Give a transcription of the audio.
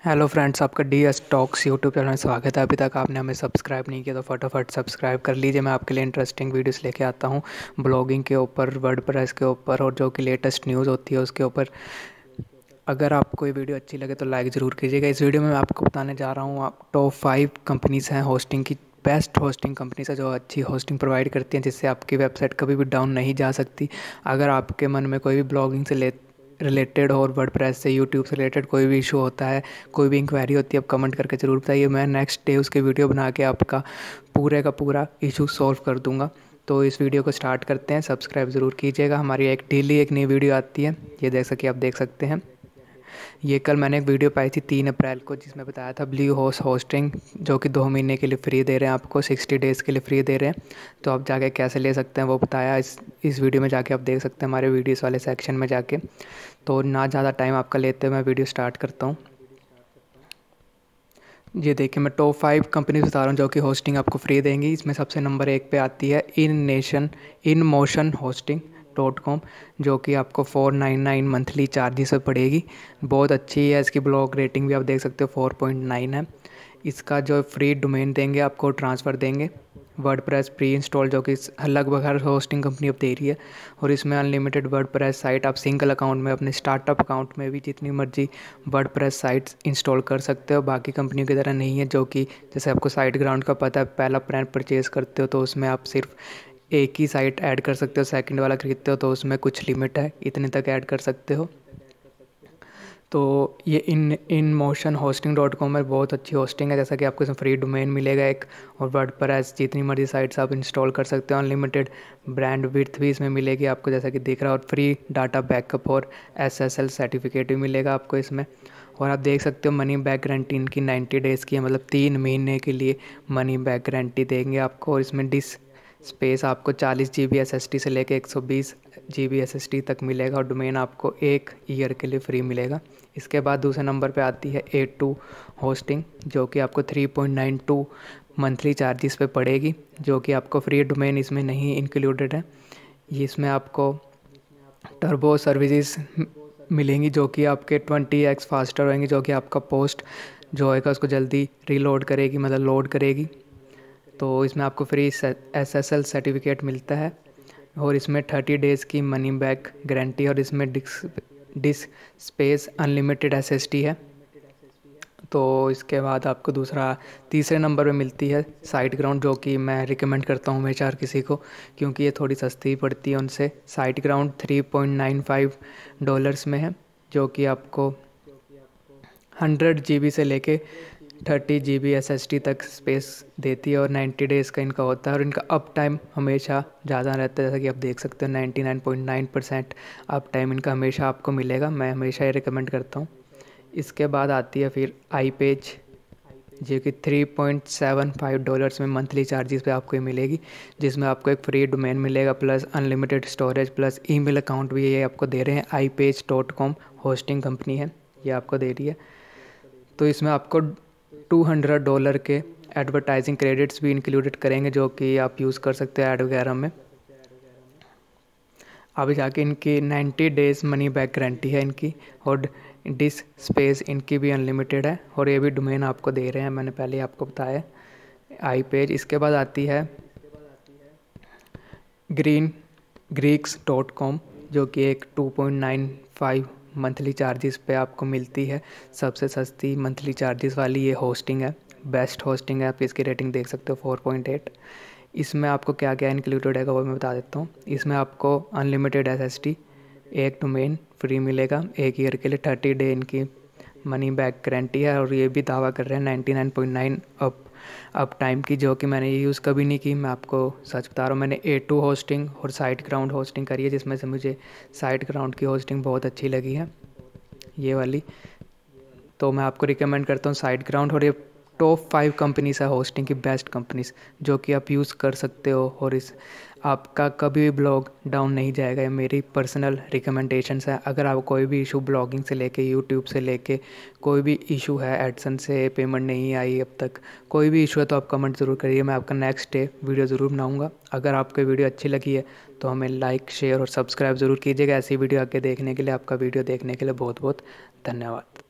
Hello friends आपका D S talks YouTube channel में स्वागत है। अभी तक आपने हमें सब्सक्राइब नहीं किया तो फटाफट सब्सक्राइब कर लीजिए। मैं आपके लिए इंटरेस्टिंग वीडियोस लेके आता हूँ। ब्लॉगिंग के ऊपर वर्ड के ऊपर और जो कि लेटेस्ट न्यूज़ होती है उसके ऊपर। अगर आपको ये वीडियो अच्छी लगे तो लाइक ज़रूर कीजिएगा। इस वीडियो में मैं आपको बताने जा रहा हूँ, आप टॉप फाइव कंपनीज़ हैं होस्टिंग की। बेस्ट होस्टिंग कंपनीज़ है जो अच्छी होस्टिंग प्रोवाइड करती हैं, जिससे आपकी वेबसाइट कभी भी डाउन नहीं जा सकती। अगर आपके मन में कोई भी ब्लॉगिंग से ले रिलेटेड और वर्ड से यूट्यूब से रिलेटेड कोई भी इशू होता है, कोई भी इंक्वायरी होती है, आप कमेंट करके ज़रूर बताइए। मैं नेक्स्ट डे उसके वीडियो बना के आपका पूरे का पूरा इशू सॉल्व कर दूँगा। तो इस वीडियो को स्टार्ट करते हैं। सब्सक्राइब ज़रूर कीजिएगा। हमारी एक डेली एक नई वीडियो आती है। ये देख सके आप देख सकते हैं। ये कल मैंने एक वीडियो पाई थी तीन अप्रैल को, जिसमें बताया था ब्लू होस्ट होस्टिंग जो कि दो महीने के लिए फ्री दे रहे हैं आपको सिक्सटी डेज़ के लिए फ्री दे रहे हैं। तो आप जाके कैसे ले सकते हैं वो बताया, इस इस वीडियो में जाके आप देख सकते हैं हमारे वीडियोस वाले सेक्शन में जाके। तो ना ज़्यादा टाइम आपका लेते हुए मैं वीडियो स्टार्ट करता हूँ। ये देखिए, मैं टॉप फाइव कंपनीज़ बता रहा हूँ जो कि होस्टिंग आपको फ्री देंगी। इसमें सबसे नंबर एक पे आती है in nation InMotion hosting dot com जो कि आपको four nine nine monthly charges पड़ेगी। बहुत अच्छी है इसकी ब्लॉग रेटिंग भी, आप देख सकते हो फोर पॉइंट नाइन है। इसका जो फ्री डोमेन देंगे, आपको ट्रांसफ़र देंगे। वर्ड प्रेस प्री इंस्टॉल जो कि लगभग हर होस्टिंग कंपनी अब दे रही है। और इसमें अनलिमिटेड वर्ड प्रेस साइट आप सिंगल अकाउंट में, अपने स्टार्टअप अकाउंट में भी जितनी मर्ज़ी वर्ड प्रेस साइट्स इंस्टॉल कर सकते हो। बाकी कंपनियों की तरह नहीं है, जो कि जैसे आपको साइट ग्राउंड का पता है, पहला ब्रांड परचेज़ करते हो तो उसमें आप सिर्फ़ एक ही साइट ऐड कर सकते हो सेकंड वाला खरीदते हो तो उसमें कुछ लिमिट है, इतने तक ऐड कर सकते हो। तो ये in InMotion hosting dot com में बहुत अच्छी होस्टिंग है, जैसा कि आपको इसमें फ्री डोमेन मिलेगा एक, और वर्ड पर एस जितनी मर्ज़ी साइट्स आप इंस्टॉल कर सकते हो अनलिमिटेड ब्रांड विथ भी इसमें मिलेगी आपको, जैसा कि दिख रहा है, और फ्री डाटा बैकअप और एस एस एल सर्टिफिकेट भी मिलेगा आपको इसमें। और आप देख सकते हो मनी बैक गारंटी इनकी नाइन्टी डेज़ की है मतलब तीन महीने के लिए मनी बैक गारंटी देंगे आपको, और इसमें डिस स्पेस आपको 40 G B S S T से लेके 120 G B S S T तक मिलेगा और डोमेन आपको एक ईयर के लिए फ्री मिलेगा। इसके बाद दूसरे नंबर पे आती है ए टू होस्टिंग जो कि आपको 3.92 मंथली चार्जेस पे पड़ेगी, जो कि आपको फ्री डोमेन इसमें नहीं इंक्लूडेड है। इसमें आपको टर्बो सर्विसेज़ मिलेंगी, जो कि आपके 20 एक्स फास्टर होंगी, जो कि आपका पोस्ट जो होएगा उसको जल्दी रीलोड करेगी मतलब लोड करेगी। तो इसमें आपको free S S L certificate मिलता है और इसमें थर्टी डेज़ की मनी बैक गारंटी और इसमें disk disk space unlimited S S T है। तो इसके बाद आपको दूसरा, तीसरे नंबर पे मिलती है साइट ग्राउंड जो कि मैं रिकमेंड करता हूँ हमेशा किसी को, क्योंकि ये थोड़ी सस्ती पड़ती है उनसे। SiteGround three point nine five dollars में है, जो कि आपको हंड्रेड जी बी से लेके thirty G B S S T तक स्पेस देती है और नाइन्टी डेज़ का इनका होता है और इनका अप टाइम हमेशा ज़्यादा रहता है। जैसा कि आप देख सकते हो ninety nine point nine percent up time इनका हमेशा आपको मिलेगा। मैं हमेशा ये रिकमेंड करता हूँ। इसके बाद आती है फिर आई पेज जो कि three point seven five dollars में मंथली चार्जेस पे आपको ये मिलेगी, जिसमें आपको एक फ्री डोमेन मिलेगा plus unlimited storage plus email account भी ये आपको दे रहे हैं। IPage dot com hosting company है, ये आपको दे रही है। तो इसमें आपको टू हंड्रेड डॉलर के एडवर्टाइजिंग क्रेडिट्स भी इंक्लूडेड करेंगे जो कि आप यूज़ कर सकते हैं ऐड वगैरह में। अभी जाके इनकी ninety days money back guarantee है इनकी और डिस स्पेस इनकी भी अनलिमिटेड है और ये भी डोमेन आपको दे रहे हैं, मैंने पहले आपको बताया आई पेज इसके बाद आती है ग्रीन ग्रीक्स डॉट कॉम जो कि एक two point nine five monthly charges पे आपको मिलती है। सबसे सस्ती मंथली चार्जेस वाली ये होस्टिंग है। बेस्ट होस्टिंग है, आप इसकी रेटिंग देख सकते हो फोर पॉइंट एट इसमें आपको क्या क्या इंक्लूडेड है, वो मैं बता देता हूँ। इसमें आपको अनलिमिटेड एस एस टी एक डोमेन फ्री मिलेगा, एक ईयर के लिए थर्टी डे इनकी मनी बैक गारंटी है और ये भी दावा कर रहे हैं ninety nine point nine up up time की, जो कि मैंने ये यूज़ कभी नहीं की। मैं आपको सच बता रहा हूँ, मैंने ए टू होस्टिंग और साइट ग्राउंड होस्टिंग करी है, जिसमें से मुझे साइट ग्राउंड की होस्टिंग बहुत अच्छी लगी है। ये वाली। तो मैं आपको रिकमेंड करता हूँ साइट ग्राउंड और ये टॉप फाइव कंपनीज़ है होस्टिंग की बेस्ट कंपनीज़ जो कि आप यूज़ कर सकते हो और इस आपका कभी भी ब्लॉग डाउन नहीं जाएगा, ये मेरी पर्सनल रिकमेंडेशंस है। अगर आप कोई भी इशू ब्लॉगिंग से लेके यूट्यूब से लेके, कोई भी इशू है एडसन से पेमेंट नहीं आई अब तक, कोई भी इशू है तो आप कमेंट ज़रूर करिए, मैं आपका नेक्स्ट डे वीडियो ज़रूर बनाऊँगा। अगर आपको वीडियो अच्छी लगी है तो हमें लाइक शेयर और सब्सक्राइब ज़रूर कीजिएगा। ऐसी वीडियो आगे देखने के लिए, आपका वीडियो देखने के लिए बहुत बहुत धन्यवाद।